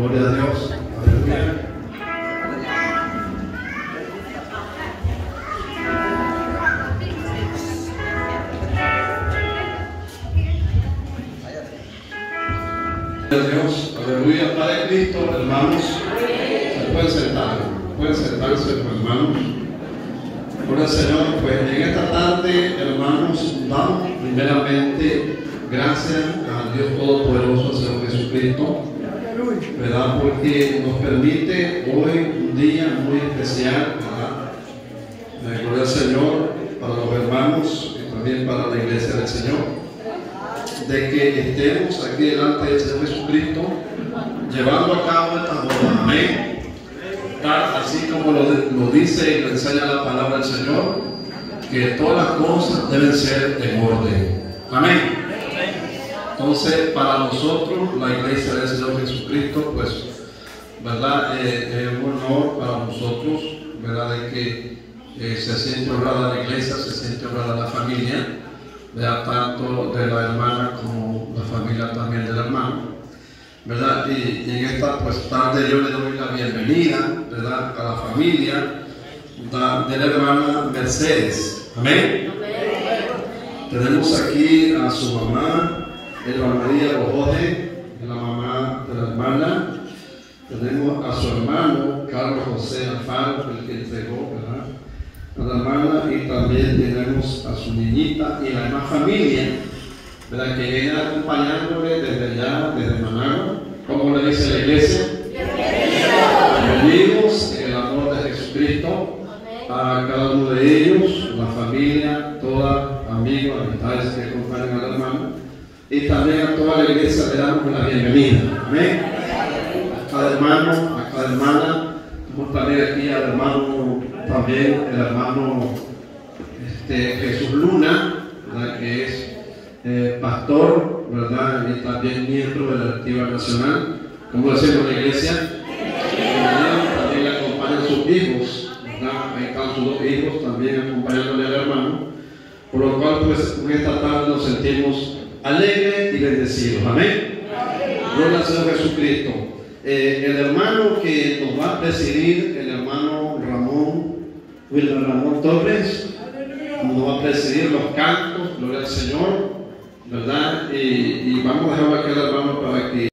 Gloria a Dios. Aleluya. Gloria a Dios. Aleluya. Padre Cristo, hermanos. Se pueden sentar. Pueden sentarse, pues, hermanos. Gloria al Señor. Pues en esta tarde, hermanos, damos primeramente gracias a Dios Todopoderoso, al Señor Jesucristo ¿verdad? Porque nos permite hoy un día muy especial, ¿verdad? Gloria al Señor para los hermanos y también para la iglesia del Señor de que estemos aquí delante del Señor Jesucristo llevando a cabo esta boda. Amén. Así como lo, lo, dice y lo enseña la palabra del Señor, que todas las cosas deben ser en orden. Amén. Entonces, para nosotros, la iglesia del Señor Jesucristo, pues, ¿verdad? Eh, es un honor para nosotros, ¿verdad? De que eh, se siente honrada la iglesia, se siente honrada la familia ¿verdad? tanto de la hermana como la familia también del hermano. ¿verdad? Y, y, en esta pues, tarde yo le doy la bienvenida ¿verdad? a la familia de la hermana Mercedes. Amén. Tenemos aquí a su mamá, Eva María Bojote, la mamá de la hermana. Tenemos a su hermano, Carlos José Alfaro, el que entregó, ¿verdad? a la hermana y también tenemos a su niñita y la demás familia, ¿verdad? que viene acompañándole desde allá, desde Managua, como le dice la iglesia. Bienvenidos en el amor de Jesucristo a cada uno de ellos, la familia, toda amigos, amistades que acompañan a la hermana y también a toda la iglesia le damos la bienvenida. Amén. A cada hermano, a cada hermana, Vamos también aquí al hermano, también el hermano este, Jesús Luna, ¿verdad? que es eh, pastor, ¿verdad? Y también miembro de la Activa Nacional, como decimos la iglesia. También le acompañan sus hijos, ¿verdad? Ahí están sus dos hijos también acompañándole al hermano. Por lo cual, pues, en esta tarde nos sentimos alegres y bendecidos. Amén. Gloria al Señor Jesucristo. Eh, el hermano que nos va a presidir, el hermano Ramón, Wilmer Ramón Torres, nos va a presidir los cantos, gloria al Señor, ¿verdad? Y, y vamos a dejar aquí al hermano para que